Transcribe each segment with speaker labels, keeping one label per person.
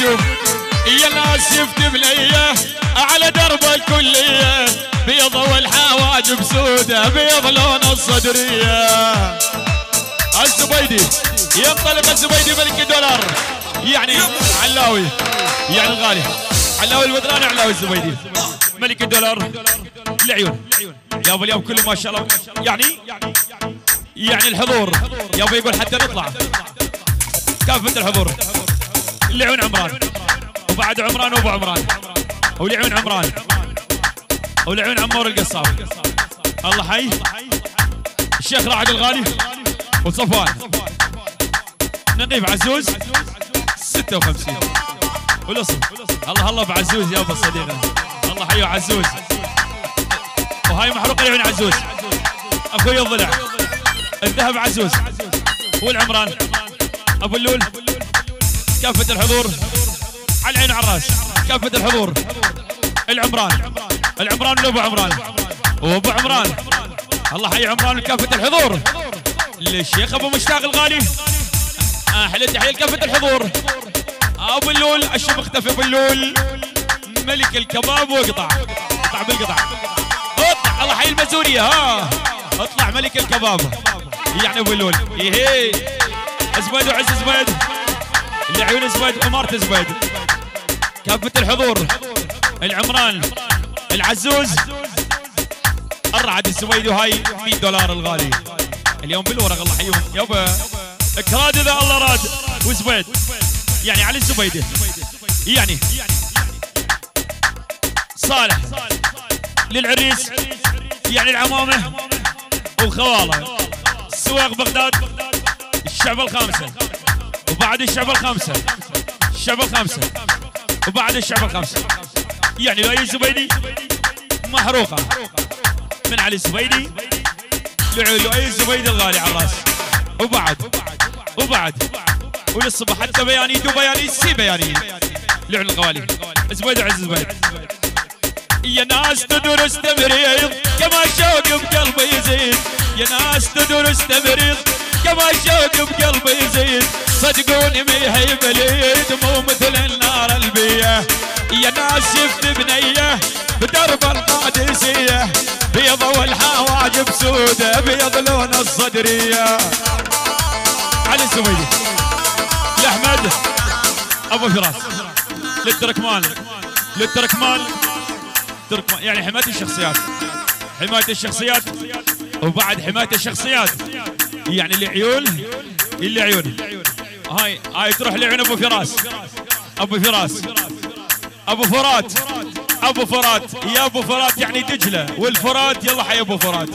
Speaker 1: اليوتيوب يا ناس شفت بنيه على درب الكلية بيض والحواجب سودة بيض لون الصدرية. الزبيدي ينطلق الزبيدي ملك الدولار. يعني علاوي يعني الغالي. علاوي البدراني علاوي الزبيدي. ملك الدولار العيون يا ابو اليوم كله ما شاء الله. يعني يعني الحضور. يا ابو يقول حتى نطلع. كافة الحضور؟ العيون عمران. وبعد عمران وابو عمران. والعيون عمران. والعيون عمور القصاب. الله حي. الشيخ راعد الغالي. وصفوان. نقيب عزوز. 56 والاصل الله الله بعزوز يا أبو صديقنا الله حيو عزوز. وهاي محروق العين عزوز. أخوي الضلع. الذهب عزوز. والعمران. أبو اللول. كافة الحضور على العين وعلى الراس كافة الحضور العمران العمران وابو عمران وابو عمران الله حي عمران كافة الحضور للشيخ ابو مشتاق الغالي أحلى تحيه لكافة الحضور ابو اللول الشيخ اختفى ابو اللول ملك الكباب واقطع اقطع بالقطع اطلع الله حي المزورية ها اطلع ملك الكباب يعني ابو اللول إيه زبيد وعز زبيد اللي عيون زبيد امارة زبيد. كافة الحضور العمران العزوز. الرعد السويدي وهاي 100 دولار الغالي. اليوم بالورق الله حيهم يابا اكراد إذا الله راد. وزبيد يعني علي الزبيدي. يعني. صالح. للعريس يعني العمامة. والخواله. سواق بغداد الشعب الخامسة. وبعد الشعب الخامسه الشعب الخامسه وبعد الشعب الخامسه يعني لؤي الزبيدي محروقة. من علي الزبيدي؟ لؤي الزبيدي الغالي على الرأس. وبعد؟ وبعد؟ وللصبح حتى بيانيته بياني سي بياني. لعن الغوالي. زبيد عز زبيد يا ناس تدرس تمريض كما شوق بقلبي يزيد. يا ناس تدرس تمريض كما شوق بقلبي يزيد. صدقوني ما هي بليد مو مثل النار البية. يا ناس شفت بنية بدرب القادسية. بيض والحواجب سودة بيض لون الصدرية. علي الزبيدي. لأحمد. أبو فراس. للتركمان. للتركمان. تركمان. يعني حماية الشخصيات. حماية الشخصيات. وبعد حماية الشخصيات. يعني اللي عيون هاي هاي تروح لعيون أبو فراس. أبو فراس. أبو فرات. أبو فرات. يا أبو فرات يعني دجلة. والفرات يلا حي أبو فرات.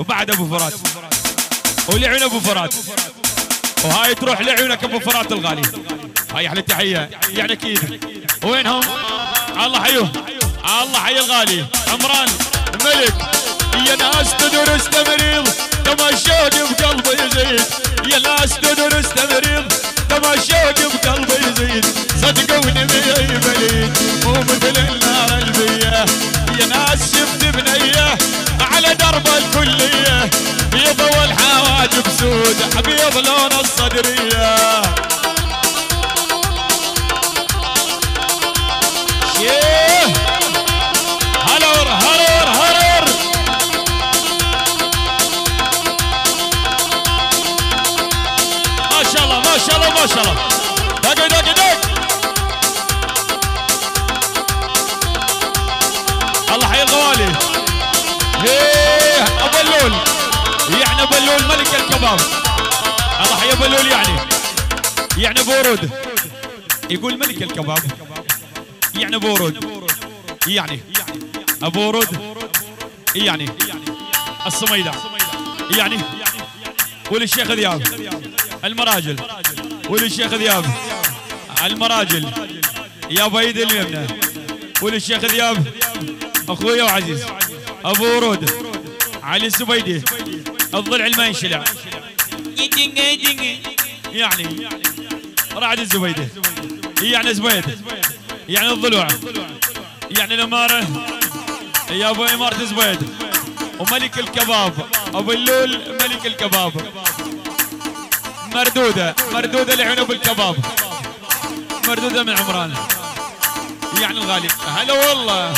Speaker 1: وبعد أبو فرات. ولعيون أبو فرات. وهاي تروح لعيونك أبو فرات الغالي. هاي أحلى تحية. يعني أكيد وينهم؟ الله حيوه. الله حي الغالي. عمران ملك يا ناس تدرس تمريض كما الشوق بقلبي يزيد يا ناس تدرس تمريض كما الشوق بقلبي يزيد. صدقوني مي بليد؟ مو مثل النار البية. يا ناس شفت بنية على درب الكلية. بيض والحواجب سود بيض لون الصدرية. يعني ابو ورود يقول ملك الكباب. يعني ابو ورود يعني. ابو ورود يعني. الصميدة. يعني. وللشيخ ذياب المراجل. وللشيخ ذياب المراجل. يا بيد اليمنى. وللشيخ ذياب اخويا وعزيز ابو ورود علي الزبيدي. الضلع ما ينشلع يعني. رعد الزبيدي. يعني زبيد يعني الضلوع. يعني الإمارة. يا أبو إمارة زبيد. وملك الكباب. أبو اللول ملك الكباب. مردودة. مردودة لعنب الكباب. مردودة من عمران. يعني الغالي. هلا والله.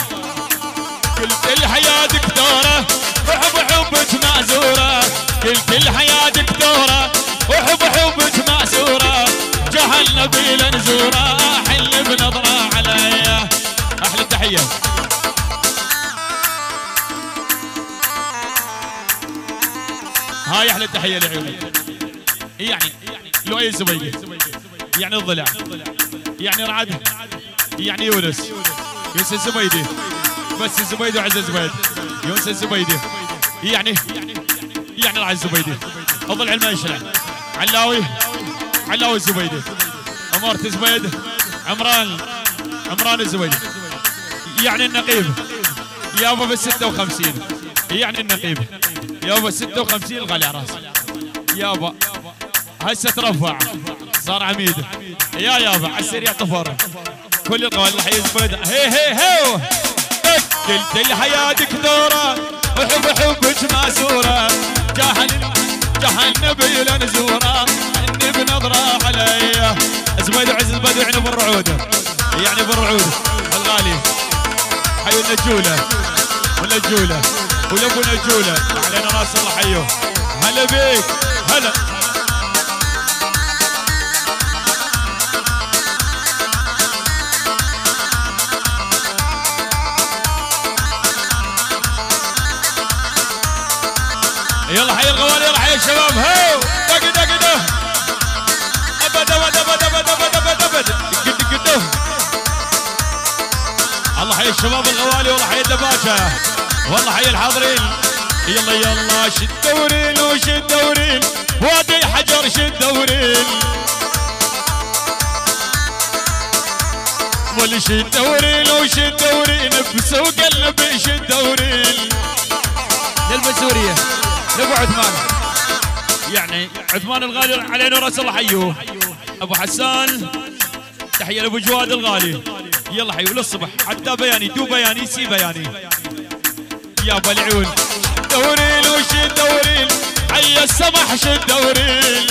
Speaker 1: قلت الحياة دكتورة. وحب حبك معزورة قلت الحياة دكتورة. وحب حبك معزورة جهلنا بلا نزورة حل بنظرة عليا أحلى تحية هاي أحلى تحية لعيوني. يعني لو أي زبيدي يعني الضلع يعني رعد يعني يونس. يونس الزبيدي بس الزبيدي وعز الزبيد. يونس الزبيدي يعني يعني العز الزبيدي. الضلع المنشلع علاوي. علاوي الزبيدي امارة الزبيد عمران عمران الزبيدي يعني النقيب يابا بال 56 يعني النقيب يابا 56 الغالي راس يابا هسه ترفع صار عميد يا يابا على السريع طفر كل القوال الله يزبد هي هي هي قلت الحياة دكتورة وحب حبك ماسورة جاهل جاهل نبي لنزورة اني بنظرة علي. زبيد عز البدو يعني بالرعود يعني بالرعود الغالي. حي النجولة. والنجولة. ولابو نجولة علينا ناس الله حيوه هلا بيك. هلا. يلا حي الغوالي يلا حي الشباب. هو حي الشباب الغوالي والله حي الدباشة والله حي الحاضرين. يلا يلا شد دورين وشد دورين. وادي حجر شد واللي شد دورين وشد دورين. بسوق النبي شد دورين. للمسوريه لابو عثمان. يعني عثمان الغالي علينا رأس الله حيوه أبو حسان تحية لأبو جواد الغالي. يلا حيو للصبح حتى بياني دو بياني سي بياني. يا أبو العيون. دورين وش الدورين حي السمح شد دورين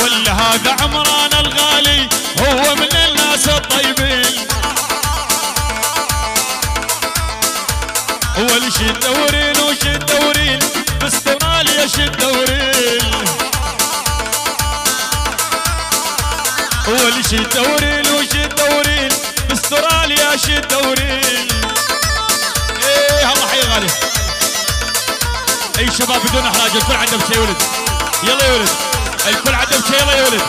Speaker 1: ولا هذا عمران الغالي هو من الناس الطيبين. اول شي تدورين وش تدورين باستراليا شي تدورين أول شي تدورين وش تدورين باستراليا شي تدورين إيه الله حي غالي. أي شباب بدون إحراج الكل عنده بشي ولد يلا يا ولد الكل عنده بشي يلا يا ولد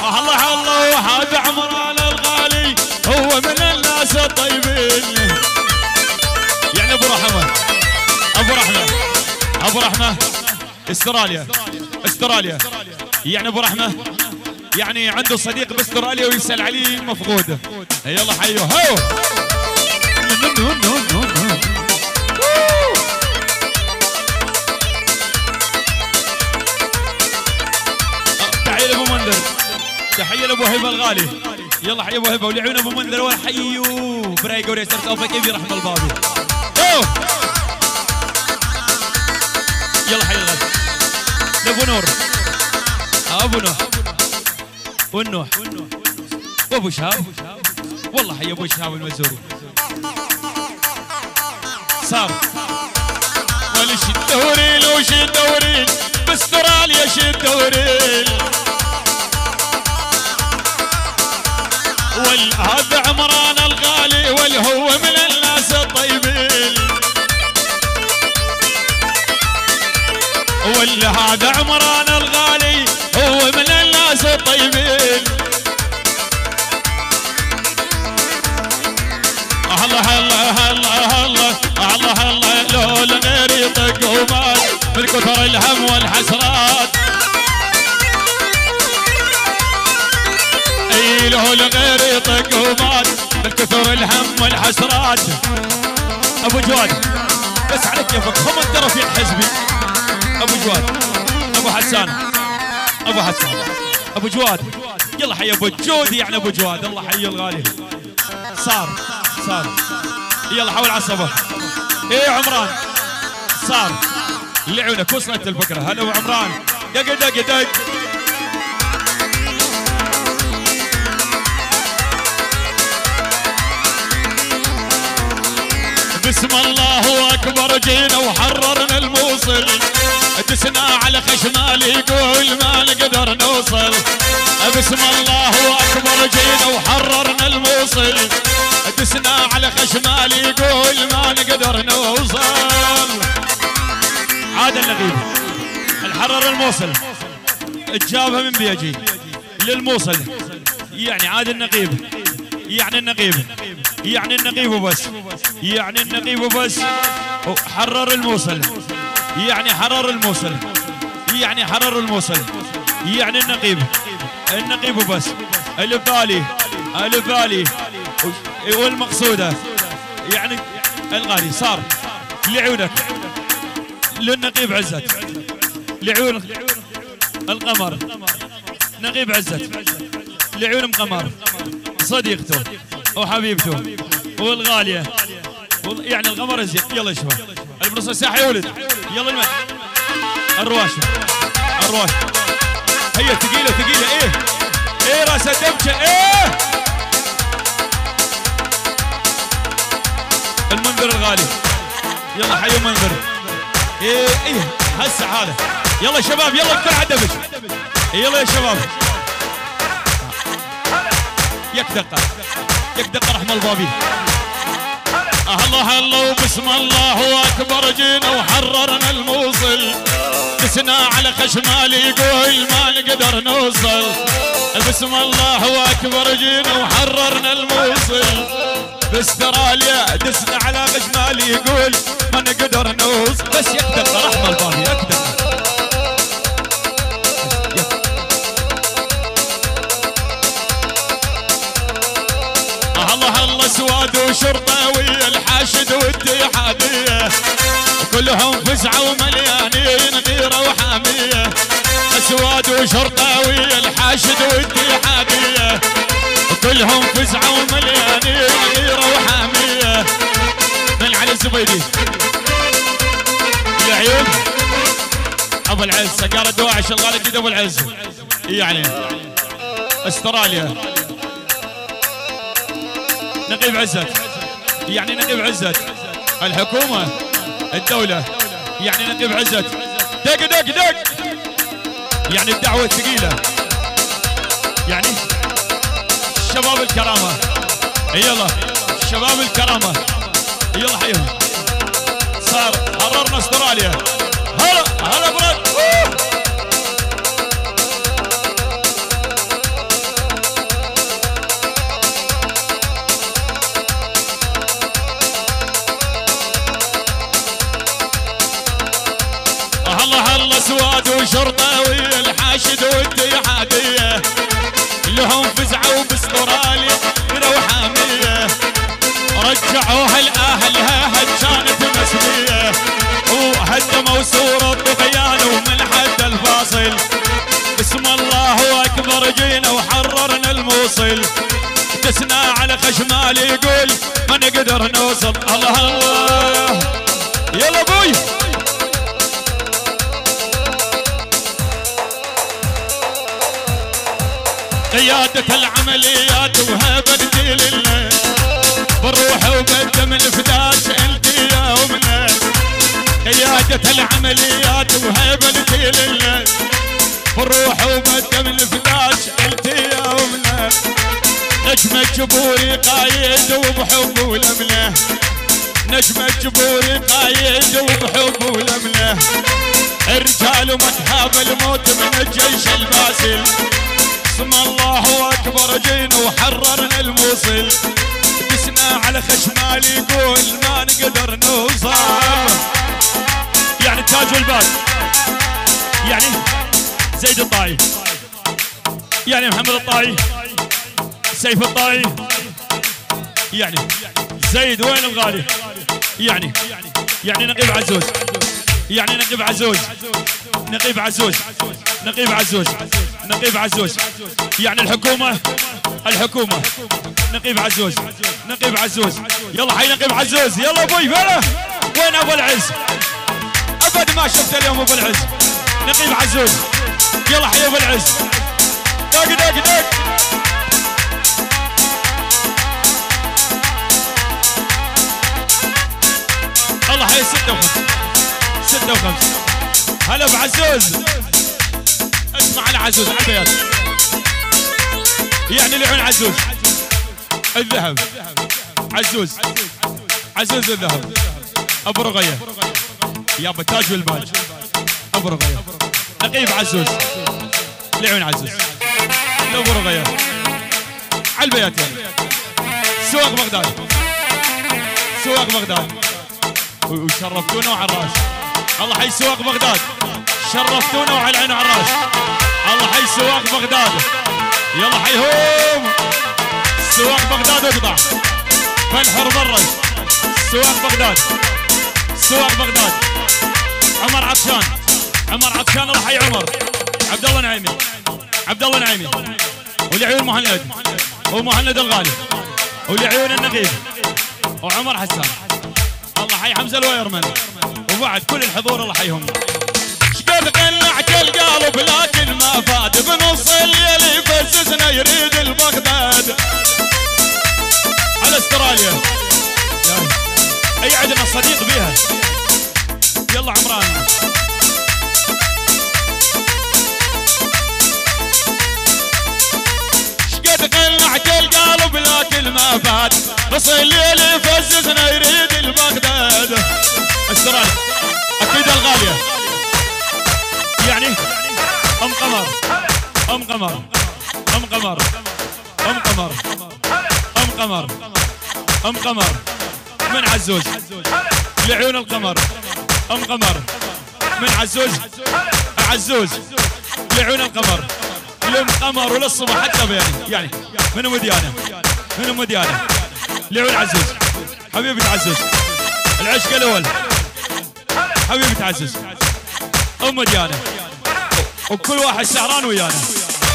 Speaker 1: آه الله الله هذا عمران الغالي. هو من الناس الطيبين. يعني أبو رحمة. أبو رحمة. أبو رحمة. أستراليا. أستراليا. يعني أبو رحمة. يعني عنده صديق باستراليا ويسأل عليه مفقود. يلا حيو هو. تحيه لابو منذر تحية لأبو هيبه الغالي. يلا حي أبو هيبه ولعيون أبو منذر وحيو. برايق وريسرت اوفك يبي رحم البابي. يلا حي الغالي. لأبو نور. أبو نوح والنوح. وابو شهاب والله حي ابو شهاب المزوري صار. ولش الدورين وش الدورين باستراليا ش الدورين والهذا عمران الغالي والهو من الناس الطيبين. ولا هذا عمران الغالي الطيبين الله الله الله الله الله الله لو لغير يطق ومات من كثر الهم والحسرات. أي له لغير يطق ومات من كثر الهم والحسرات. أبو جواد بس على كيفك هم انت حزبي. أبو جواد أبو حسان أبو حسان. أبو جواد. يلا حي أبو جودي يعني أبو جواد. الله حي الغالي. صار صار. يلا حول عصبه إيه عمران. صار. لعونك وصلت الفكرة. هلا أبو عمران. دق دق دق.
Speaker 2: بسم الله أكبر جينا وحررنا الموصل. دسنا على خشمال يقول ما نقدر نوصل. بسم الله أكبر جينا وحررنا الموصل. دسنا على خشمال يقول ما نقدر نوصل.
Speaker 1: عاد النقيب الحرر الموصل. تجابها من بيجي. للموصل. يعني عاد النقيب. يعني النقيب. يعني النقيب وبس. يعني النقيب وبس. حرر الموصل. يعني حرر الموصل. يعني حرر الموصل. يعني النقيب. النقيب وبس. البالي البالي والمقصودة. يعني الغالي. صار. لعيونك للنقيب عزت. لعيون القمر. نقيب عزت. لعيون قمر. صديقته. وحبيبته والغالية. يعني القمر الزين يلا شباب. البنص الساحة يا ولد. يلا المد الرواشة الرواشة هي ثقيلة ثقيلة. إيه. إيه راس الدبشه إيه. المنذر الغالي. يلا حي المنذر إيه إيه. هسه هذا. يلا شباب يلا أكثر عدبش يلا يا شباب. يك يك دقة رحم البابي.
Speaker 2: الله الله وبسم الله أكبر جينا وحررنا الموصل. دسنا على خشمال يقول ما نقدر نوصل. بسم الله أكبر جينا وحررنا الموصل. باستراليا دسنا على خشمال يقول ما نقدر نوصل.
Speaker 1: بس يكتب رحم البابي يكتب
Speaker 2: الله الله سواد وشرطة ويا الحاشد والاتحاديه كلهم فزعه ومليانين غيره وحامية. اسواد وشرطة ويا الحاشد والاتحاديه كلهم فزعه ومليانين غيره وحامية. من علي الزبيدي. العيون أبو العز سكارة دواعي شغال جديد أبو العز. يعني أستراليا.
Speaker 1: نقيب عزت. يعني نقيب عزت. الحكومة الدولة يعني نقيب عزت. دق دق دق. يعني الدعوة الثقيلة يعني شباب الكرامة. يلا شباب الكرامة. يلا حيهم. صار حررنا استراليا. هلا هلا برد
Speaker 2: الله سواد وشرطه ويا الحاشد والاتحاديه لهم فزعوا باستراليا غيروا حاميه رجعوها لاهلها هد كانت مسميه وهدموا صورة طغيان ومن حد الفاصل. بسم الله اكبر جينا وحررنا الموصل. دسنا على خشمال يقول ما نقدر نوصل؟ الله الله.
Speaker 1: يلا أبوي
Speaker 2: قيادة العمليات وهبة لله بالروح وبالدم الفداش انت يا أمنا. قيادة العمليات وهبة لله بالروح وبالدم الفداش انت يا أمنا. نجم الجبوري قايد وبحب ولمنه نجم الجبوري قايد وبحب ولمنه الرجال ومتهاب الموت من الجيش الباسل. بسم الله أكبر جينا وحررنا الموصل دسنا على خشمال يقول ما نقدر نوصل.
Speaker 1: يعني تاج والباج يعني زيد الطائي يعني محمد الطائي سيف الطائي يعني زيد وين الغالي؟ يعني يعني نقيب عزوز. يعني نقيب عزوز نقيب عزوز نقيب عزوز نقيب عزوز يعني الحكومة الحكومة. نقيب عزوز نقيب عزوز يلا حي نقيب عزوز يلا أبوي فلا وين أبو العز؟ أبد ما شفت اليوم أبو العز. نقيب عزوز يلا حي أبو العز. دق دق دق 56 56 هلا بعزوز اسمع على عزوز على البيات يعني لعون عزوز. الذهب. عزوز. عزوز الذهب. أبو رغيه يابا تاج والباج. أبو رغيه نقيب عزوز. لعون عزوز. أبو رغيه على يعني سواق بغداد. سواق بغداد. وشرفتونا وعلى الراس الله حي سواق بغداد. شرفتونا وعلى العين وعلى الراس. الله حي سواق بغداد. يلا حيهم سواق بغداد اقطع. فالحر برج سواق بغداد. سواق بغداد. عمر عطشان. عمر عطشان الله حي عمر. عبد الله نعيمي. عبد الله نعيمي. ولعيون مهند. ومهند الغالي. ولعيون النقيب. وعمر حسان. الله حي حمزة الويرمن. وبعد كل الحضور الله حيهم
Speaker 2: شقد قنعت القلب لكن ما فاد بنص الليل يفززنا يريد البغداد.
Speaker 1: على استراليا. أي عندنا صديق بيها. يلا عمران.
Speaker 2: شقد قنعت القلب لكن ما فاد نص الليل يفززنا
Speaker 1: استراليا أكيد الغالية. يعني أم قمر. أم قمر. أم قمر. أم قمر. أم قمر. أم قمر. من عزوز؟ لعيون القمر. أم قمر. من عزوز؟ عزوز. لعيون القمر. لم قمر وللصبح حتى يعني يعني من مديانة؟ من مديانة. لعيون عزوز. حبيبة عزوز. العشق الأول. حبيبة عزوز أم ديانه وكل واحد سهران ويانا.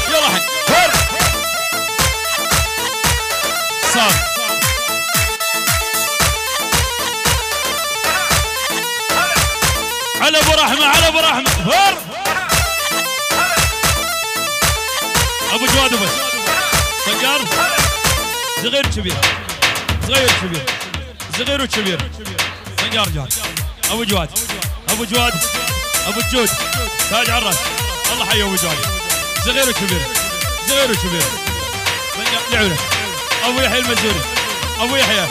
Speaker 1: يلا حق. صار. على أبو رحمة على أبو رحمة. فر. أبو جواد بس سجار صغير كبير. صغير كبير. صغير وكبير. سجار جار أبو جواد. أبو جواد. أبو جود تاج على الراس الله حي أبو جواد. صغير وكبير. صغير وكبير. لعونه أبو يحيى المزوري أبو يحيى.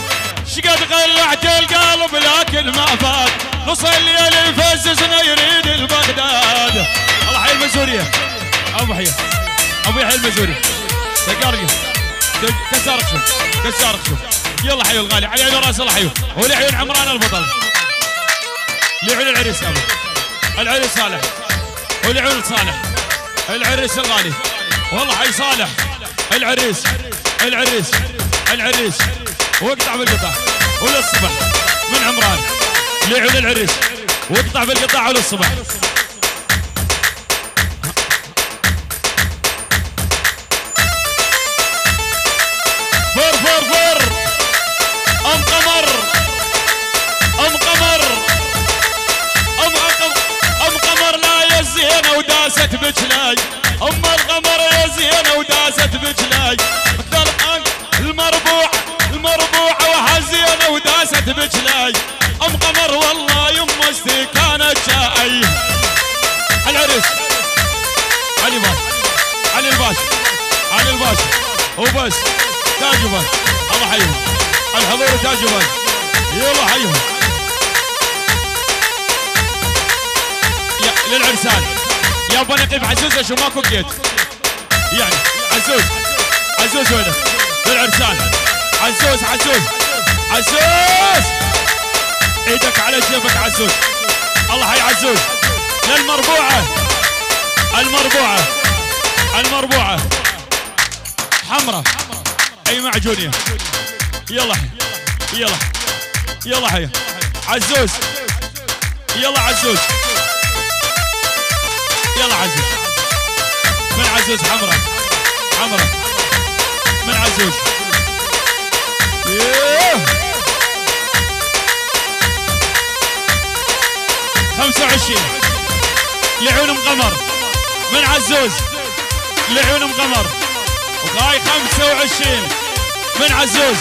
Speaker 2: شقد قلعت القلب لكن ما فاد. نص الليل يفززنا يريد البغداد.
Speaker 1: الله حي المزوريه أبو يحيى أبو يحيى المزوري سقارقه كسار خشم كسار خشم يلا حيو الغالي. على عين راس الله حيو ولعيون عمران البطل. لعيون العريس ابو العريس صالح. ولعيون صالح. العريس الغالي. والله حي صالح. العريس. العريس. العريس. واقطع بالقطع وللصبح من عمران. لعيون العريس. واقطع بالقطع وللصبح وبس تاج باش الله حيهم. الحضور تاج باش يلا حيهم. يا- للعرسان. يا أبو نقيب عزوز شو ماكو جيت يعني عزوز. عزوز وينه للعرسان. عزوز عزوز. عزوز! إيدك على جيبك عزوز. الله حي عزوز. للمربوعة. المربوعة. المربوعة. حمراء أي معجونيه يلا. يلا يلا حي. عزوز. يلا عزوز. يلا عزوز. من عزوز حمراء حمراء من عزوز. يوه. 25 لعيون قمر من عزوز. لعيون قمر وغاي 25 من عزوز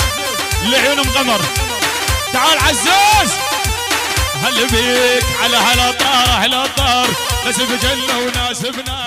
Speaker 1: لعيون ام قمر تعال عزوز! هل
Speaker 2: بيك على هلا طار أهل الطار ناس بجنة وناس بنار